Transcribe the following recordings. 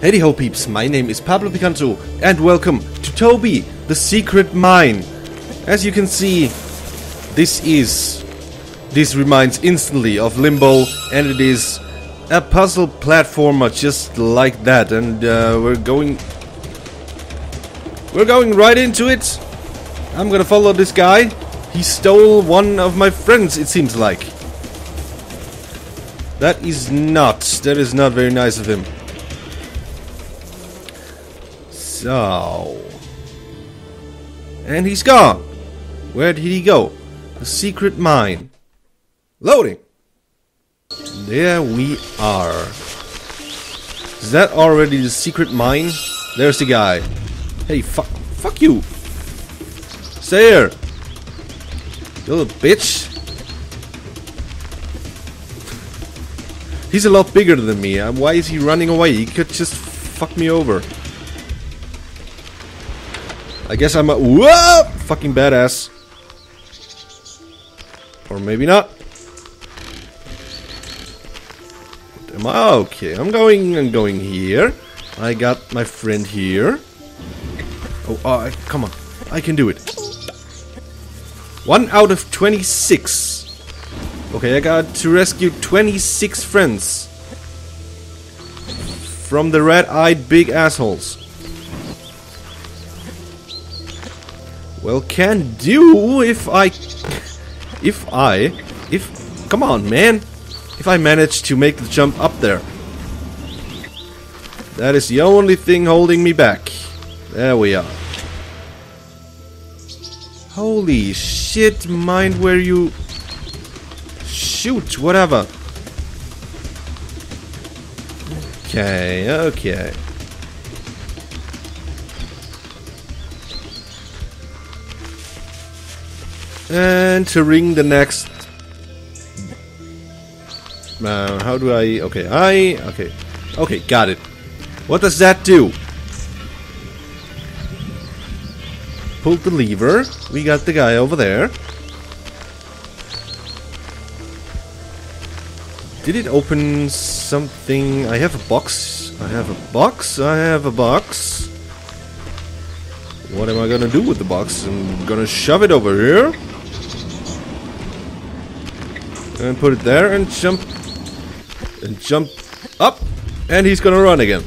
Hey ho peeps, my name is Pablo Picanto and welcome to Toby, the Secret Mine. As you can see, this is... This reminds instantly of Limbo and it is a puzzle platformer just like that and uh, we're going... We're going right into it. I'm gonna follow this guy. He stole one of my friends, it seems like. That is not, that is not very nice of him. So... And he's gone. Where did he go? The secret mine. Loading. There we are. Is that already the secret mine? There's the guy. Hey, fuck, fuck you. Stay here. You little bitch. He's a lot bigger than me. Uh, Why is he running away? He could just fuck me over. I guess I'm a whoa, fucking badass. Or maybe not. Am I okay? I'm going. I'm going here. I got my friend here. Oh, I, come on! I can do it. One out of twenty-six. Okay, I got to rescue twenty-six friends from the red-eyed big assholes. Well, can do if I... If I... If... Come on, man. If I manage to make the jump up there. That is the only thing holding me back. There we are. Holy shit, mind where you... Shoot, whatever. Okay, okay. Entering the next. Uh, how do I? Okay, I. Okay, okay, got it. What does that do? Pull the lever. We got the guy over there. Did it open something? I have a box. I have a box. I have a box. What am I gonna do with the box? I'm gonna shove it over here. And put it there and jump. And jump up. And he's gonna run again.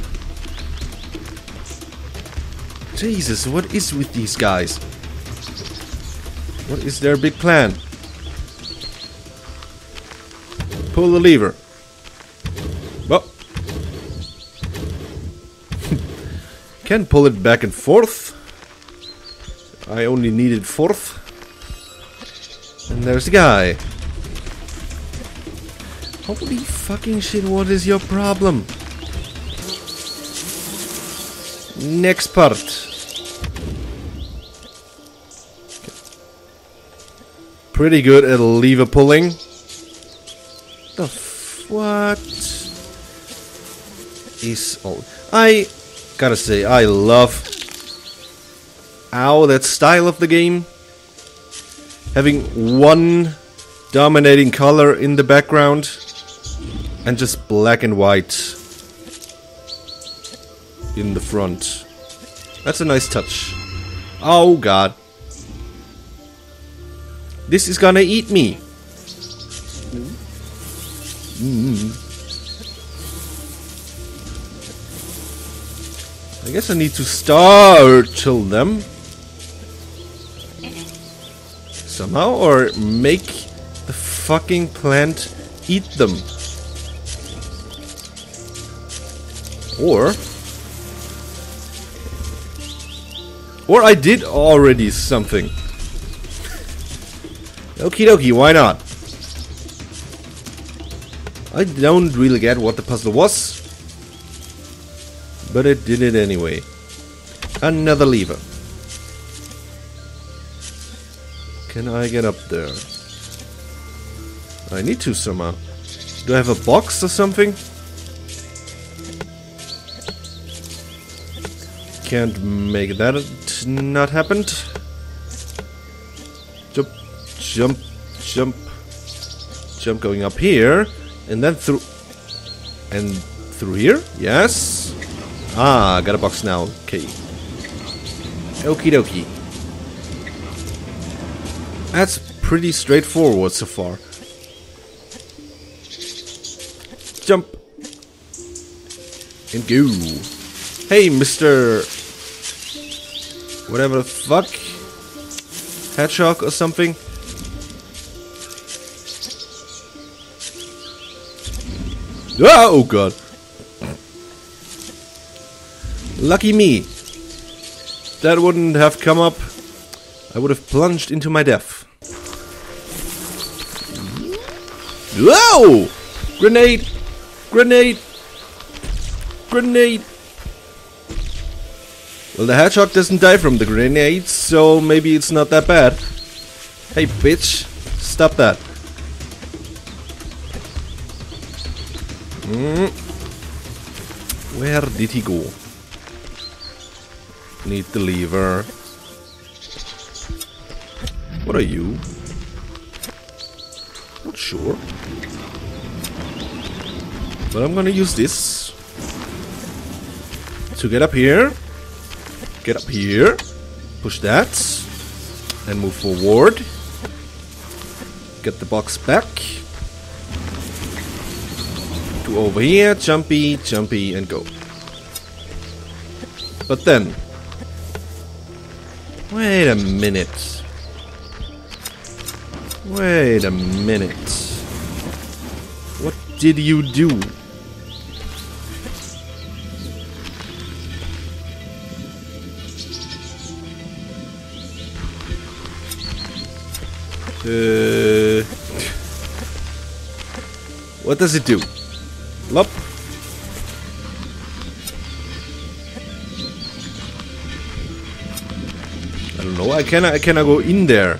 Jesus, what is with these guys? What is their big plan? Pull the lever. Well. Can pull it back and forth. I only needed fourth. And there's the guy. Holy fucking shit, what is your problem? Next part. Pretty good at lever pulling. The what is all? I gotta say, I love ow that style of the game. Having one dominating color in the background and just black and white in the front. That's a nice touch. Oh god. This is gonna eat me. Mm. I guess I need to startle them. Somehow, or make the fucking plant eat them. Or... Or I did already something. Okie dokie, why not? I don't really get what the puzzle was. But it did it anyway. Another lever. Can I get up there? I need to somehow. Do I have a box or something? Can't make that not happen. Jump, jump, jump, jump going up here. And then through... And through here? Yes. Ah, got a box now. Okay. Okie dokie. That's pretty straightforward so far. Jump. And go. Hey, Mr. Whatever the fuck. Hedgehog or something. Ah, oh god. Lucky me. That wouldn't have come up. I would have plunged into my death. Whoa! Grenade! Grenade! Grenade! Well, the hedgehog doesn't die from the grenades, so maybe it's not that bad. Hey, bitch. Stop that. Mm. Where did he go? Need the lever. What are you? Not sure. But I'm gonna use this to get up here. Get up here. Push that. And move forward. Get the box back. To over here. Jumpy, jumpy, and go. But then, Wait a minute. Wait a minute. What did you do? Uh, what does it do? Lop. I don't know. I cannot. I cannot go in there.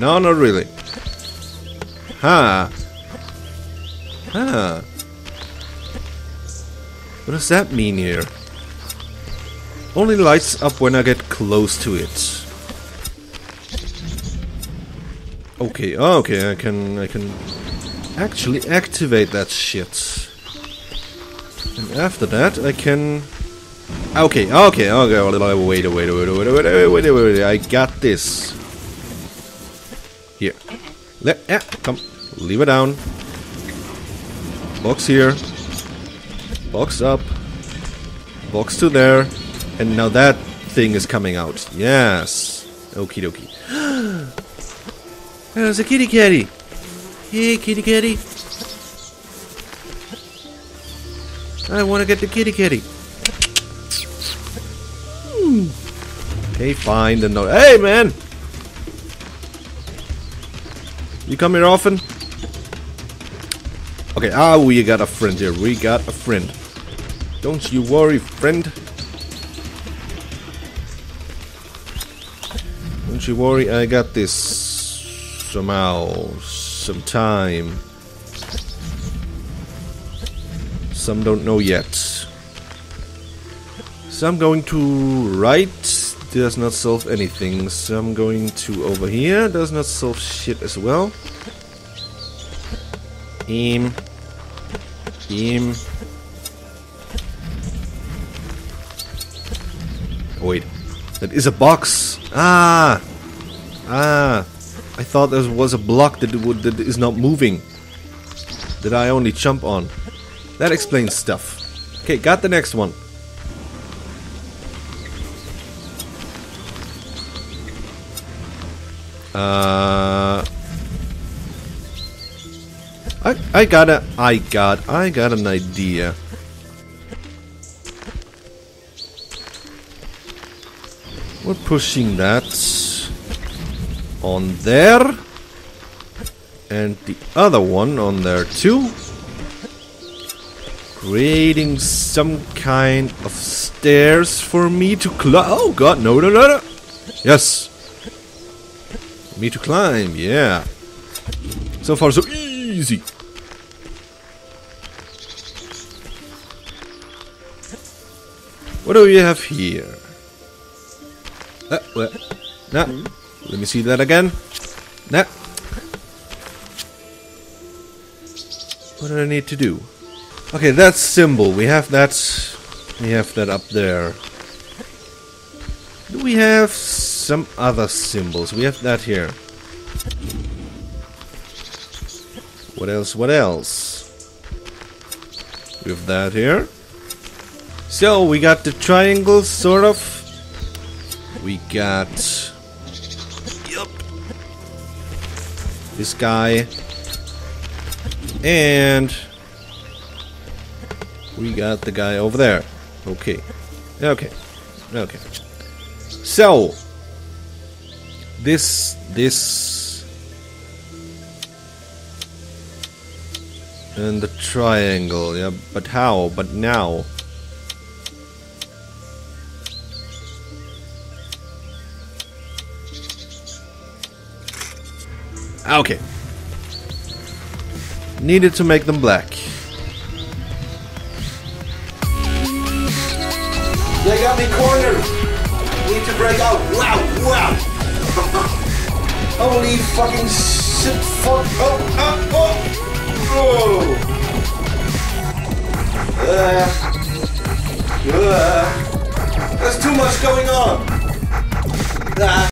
No, not really. Huh. Huh. What does that mean here? Only lights up when I get close to it. Okay, oh, okay, I can I can actually activate that shit. And after that I can Okay, okay, okay, wait, wait, wait, wait, wait, wait, wait, wait, wait, I got this. Here. Let, yeah, come. Leave it down. Box here. Box up. Box to there. And now that thing is coming out. Yes. Okie dokie. There's a kitty kitty. Hey, kitty kitty. I want to get the kitty kitty. Okay, fine. Then no. Hey, man! You come here often? Okay, ah, we got a friend here. We got a friend. Don't you worry, friend. Don't you worry, I got this somehow, some time. Some don't know yet. So I'm going to right does not solve anything. So I'm going to over here. Does not solve shit as well. Aim. Aim. Wait. That is a box. Ah. Ah. I thought there was a block that, would, that is not moving. That I only jump on. That explains stuff. Okay, got the next one. Uh, I I got a I got I got an idea. We're pushing that on there and the other one on there too. Creating some kind of stairs for me to climb. Oh god, no, no, no, no. Yes, me to climb, yeah. So far, so easy. What do we have here? Uh, what? Nah. Let me see that again. Nah. What do I need to do? Okay, that symbol. We have that We have that up there. Do we have some other symbols? We have that here. What else? What else? We have that here. So, we got the triangle, sort of. We got... This guy. And... We got the guy over there. Okay. Okay. Okay. So... This... This... And the triangle, yeah, but how? But now... Okay. Needed to make them black. They got me cornered. Need to break out. Wow, wow. Holy fucking shit. Fuck. Oh, oh, oh. oh. Uh, uh. There's too much going on. Ah.